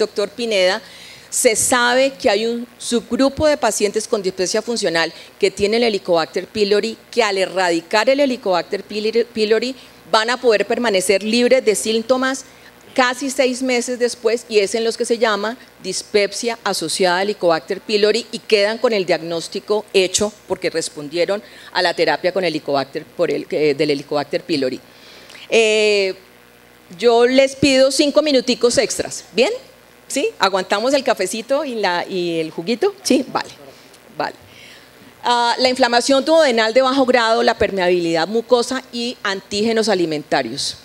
doctor Pineda, se sabe que hay un subgrupo de pacientes con dispepsia funcional que tienen el Helicobacter pylori, que al erradicar el Helicobacter pylori van a poder permanecer libres de síntomas casi seis meses después y es en los que se llama dispepsia asociada al Helicobacter pylori y quedan con el diagnóstico hecho porque respondieron a la terapia con Helicobacter el, eh, del Helicobacter pylori. Eh, yo les pido cinco minuticos extras, ¿bien? ¿Sí? ¿Aguantamos el cafecito y, el juguito? Sí, vale, vale. Ah, la inflamación duodenal de bajo grado, la permeabilidad mucosa y antígenos alimentarios.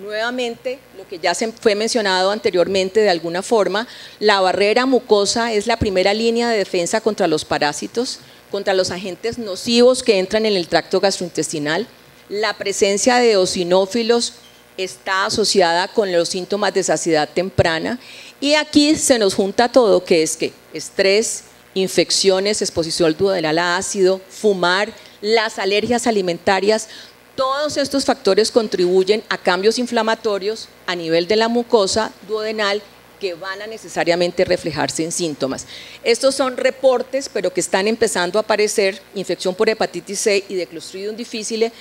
Nuevamente, lo que ya se fue mencionado anteriormente de alguna forma, la barrera mucosa es la primera línea de defensa contra los parásitos, contra los agentes nocivos que entran en el tracto gastrointestinal. La presencia de eosinófilos está asociada con los síntomas de saciedad temprana y aquí se nos junta todo, que es que estrés, infecciones, exposición duodenal a ácido, fumar, las alergias alimentarias, todos estos factores contribuyen a cambios inflamatorios a nivel de la mucosa duodenal que van a necesariamente reflejarse en síntomas. Estos son reportes, pero que están empezando a aparecer, infección por hepatitis C y de Clostridium difficile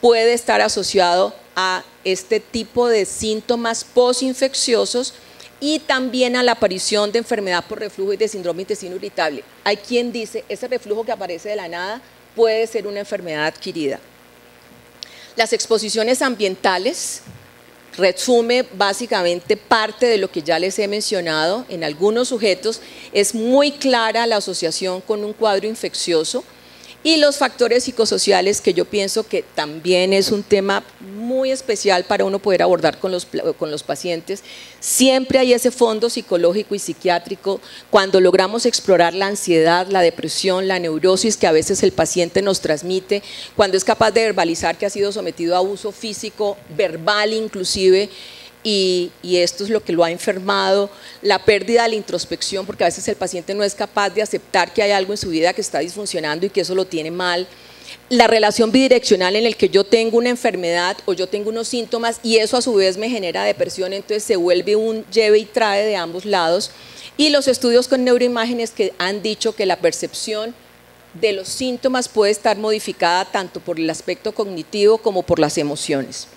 puede estar asociado a este tipo de síntomas posinfecciosos y también a la aparición de enfermedad por reflujo y de síndrome intestino irritable. Hay quien dice, ese reflujo que aparece de la nada puede ser una enfermedad adquirida. Las exposiciones ambientales resume básicamente parte de lo que ya les he mencionado. En algunos sujetos es muy clara la asociación con un cuadro infeccioso y los factores psicosociales, que yo pienso que también es un tema muy especial para uno poder abordar con los, con los pacientes. Siempre hay ese fondo psicológico y psiquiátrico cuando logramos explorar la ansiedad, la depresión, la neurosis que a veces el paciente nos transmite, cuando es capaz de verbalizar que ha sido sometido a abuso físico, verbal inclusive, y, esto es lo que lo ha enfermado, la pérdida de la introspección, porque a veces el paciente no es capaz de aceptar que hay algo en su vida que está disfuncionando y que eso lo tiene mal, la relación bidireccional en el que yo tengo una enfermedad o yo tengo unos síntomas y eso a su vez me genera depresión, entonces se vuelve un lleve y trae de ambos lados, y los estudios con neuroimágenes que han dicho que la percepción de los síntomas puede estar modificada tanto por el aspecto cognitivo como por las emociones.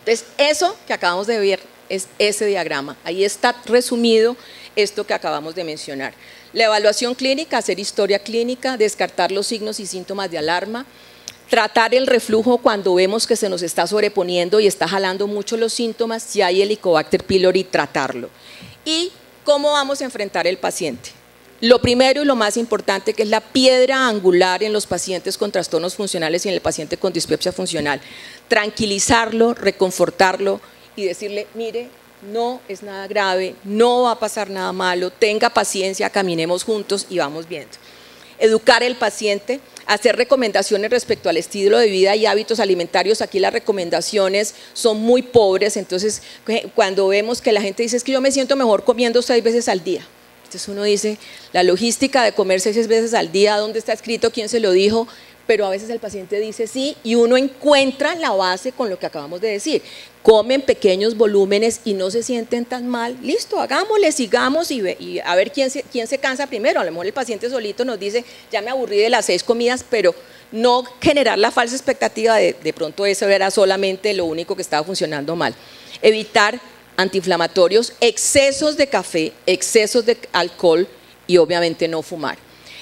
Entonces, eso que acabamos de ver es ese diagrama. Ahí está resumido esto que acabamos de mencionar. La evaluación clínica, hacer historia clínica, descartar los signos y síntomas de alarma, tratar el reflujo cuando vemos que se nos está sobreponiendo y está jalando mucho los síntomas, si hay Helicobacter pylori, tratarlo. Y cómo vamos a enfrentar el paciente. Lo primero y lo más importante que es la piedra angular en los pacientes con trastornos funcionales y en el paciente con dispepsia funcional. Tranquilizarlo, reconfortarlo y decirle, mire, no es nada grave, no va a pasar nada malo, tenga paciencia, caminemos juntos y vamos viendo. Educar al paciente, hacer recomendaciones respecto al estilo de vida y hábitos alimentarios. Aquí las recomendaciones son muy pobres, entonces cuando vemos que la gente dice es que yo me siento mejor comiendo seis veces al día, entonces uno dice, la logística de comer seis veces al día, ¿dónde está escrito? ¿Quién se lo dijo? Pero a veces el paciente dice sí y uno encuentra la base con lo que acabamos de decir. Comen pequeños volúmenes y no se sienten tan mal. Listo, hagámosle, sigamos y, a ver quién se, quién se cansa primero. A lo mejor el paciente solito nos dice, ya me aburrí de las seis comidas, pero no generar la falsa expectativa de de pronto eso era solamente lo único que estaba funcionando mal. Evitar antiinflamatorios, excesos de café, excesos de alcohol y obviamente no fumar.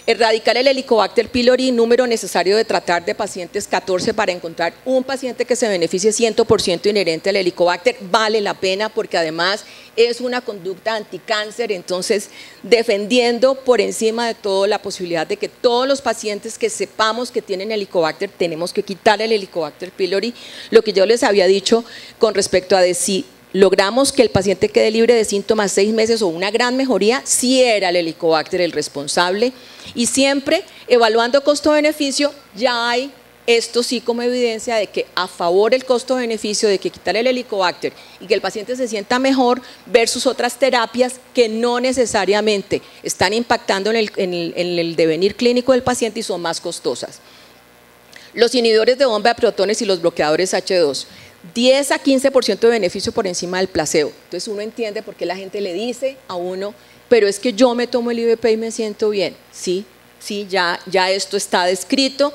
Erradicar el Helicobacter pylori, número necesario de tratar de pacientes 14 para encontrar un paciente que se beneficie 100% inherente al Helicobacter, vale la pena porque además es una conducta anticáncer, entonces defendiendo por encima de todo la posibilidad de que todos los pacientes que sepamos que tienen Helicobacter, tenemos que quitar el Helicobacter pylori, lo que yo les había dicho con respecto a decir logramos que el paciente quede libre de síntomas seis meses o una gran mejoría, si era el helicobacter el responsable. Y siempre evaluando costo-beneficio, ya hay esto sí como evidencia de que a favor el costo-beneficio de que quitar el helicobacter y que el paciente se sienta mejor versus otras terapias que no necesariamente están impactando en el, en el devenir clínico del paciente y son más costosas. Los inhibidores de bomba de protones y los bloqueadores H2 10 a 15% de beneficio por encima del placebo. Entonces uno entiende por qué la gente le dice a uno, pero es que yo me tomo el IVP y me siento bien. Sí, sí, ya, ya esto está descrito.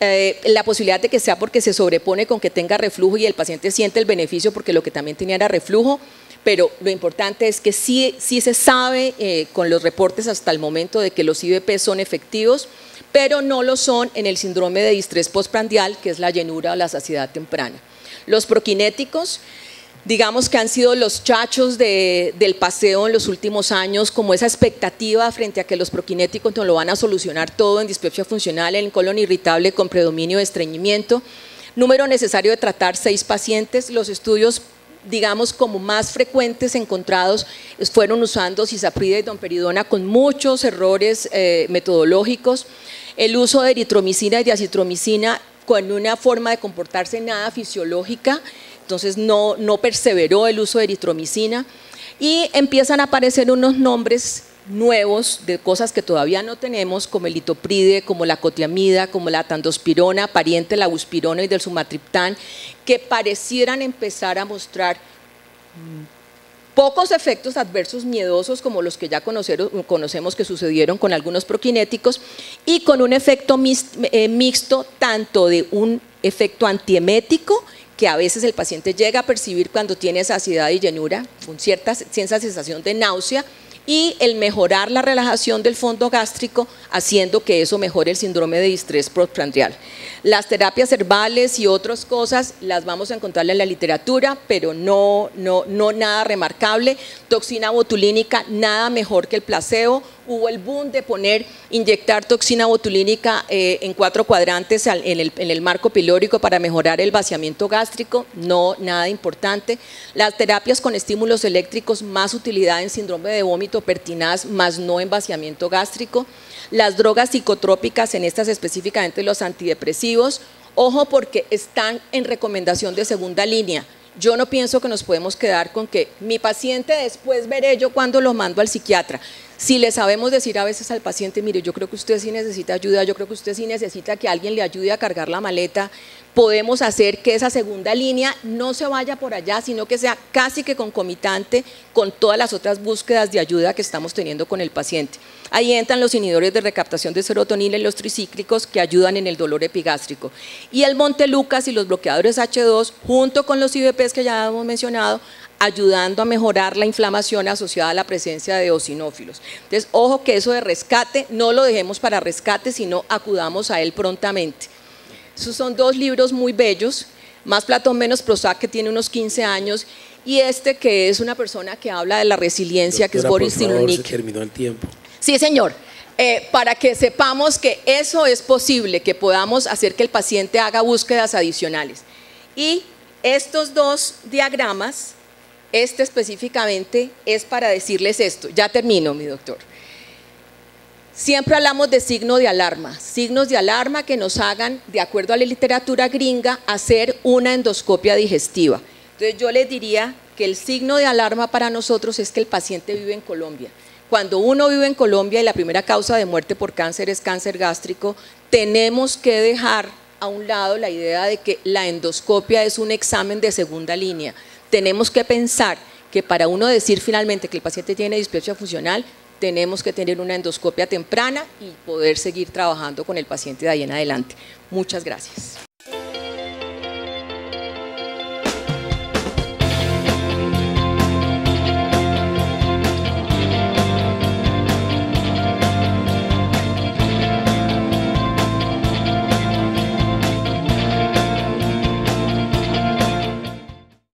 Eh, la posibilidad de que sea porque se sobrepone con que tenga reflujo y el paciente siente el beneficio porque lo que también tenía era reflujo, pero lo importante es que sí, sí se sabe eh, con los reportes hasta el momento de que los IVP son efectivos, pero no lo son en el síndrome de distrés postprandial, que es la llenura o la saciedad temprana. Los proquinéticos, digamos que han sido los chachos del paseo en los últimos años, como esa expectativa frente a que los proquinéticos no lo van a solucionar todo en dispepsia funcional, en colon irritable con predominio de estreñimiento. Número necesario de tratar seis pacientes. Los estudios digamos, como más frecuentes encontrados fueron usando cisaprida y domperidona con muchos errores eh, metodológicos. El uso de eritromicina y de acitromicina con una forma de comportarse nada fisiológica, entonces no, no perseveró el uso de eritromicina y empiezan a aparecer unos nombres nuevos de cosas que todavía no tenemos, como el litopride, como la cotiamida, como la tandospirona, pariente de la buspirona y del sumatriptán, que parecieran empezar a mostrar pocos efectos adversos miedosos como los que ya conocemos que sucedieron con algunos proquinéticos y con un efecto eh, mixto tanto de un efecto antiemético que a veces el paciente llega a percibir cuando tiene saciedad y llenura, con cierta, cierta sensación de náusea, y el mejorar la relajación del fondo gástrico, haciendo que eso mejore el síndrome de distrés postprandial. Las terapias herbales y otras cosas las vamos a encontrar en la literatura, pero no, no, no nada remarcable. Toxina botulínica, nada mejor que el placebo. Hubo el boom de poner, inyectar toxina botulínica eh, en cuatro cuadrantes en el, en el marco pilórico para mejorar el vaciamiento gástrico, no, nada importante. Las terapias con estímulos eléctricos, más utilidad en síndrome de vómito pertinaz, más no en vaciamiento gástrico. Las drogas psicotrópicas, en estas específicamente los antidepresivos, ojo porque están en recomendación de segunda línea. Yo no pienso que nos podemos quedar con que mi paciente después veré yo cuando lo mando al psiquiatra. Si le sabemos decir a veces al paciente, mire, yo creo que usted sí necesita ayuda, yo creo que usted sí necesita que alguien le ayude a cargar la maleta, podemos hacer que esa segunda línea no se vaya por allá, sino que sea casi que concomitante con todas las otras búsquedas de ayuda que estamos teniendo con el paciente. Ahí entran los inhibidores de recaptación de serotonina y los tricíclicos que ayudan en el dolor epigástrico. Y el Montelucas y los bloqueadores H2, junto con los IVPs que ya hemos mencionado, ayudando a mejorar la inflamación asociada a la presencia de eosinófilos. Entonces, ojo que eso de rescate no lo dejemos para rescate, sino acudamos a él prontamente. Esos son dos libros muy bellos, Más Platón, menos Prozac, que tiene unos 15 años, y este que es una persona que habla de la resiliencia, que es Boris Cyrulnik. terminó el tiempo. Sí, señor. Eh, para que sepamos que eso es posible, que podamos hacer que el paciente haga búsquedas adicionales. Y estos dos diagramas este específicamente es para decirles esto. Ya termino, mi doctor. Siempre hablamos de signo de alarma, signos de alarma que nos hagan, de acuerdo a la literatura gringa, hacer una endoscopia digestiva. Entonces yo les diría que el signo de alarma para nosotros es que el paciente vive en Colombia. Cuando uno vive en Colombia y la primera causa de muerte por cáncer es cáncer gástrico, tenemos que dejar a un lado la idea de que la endoscopia es un examen de segunda línea tenemos que pensar que para uno decir finalmente que el paciente tiene dispepsia funcional, tenemos que tener una endoscopia temprana y poder seguir trabajando con el paciente de ahí en adelante. Muchas gracias.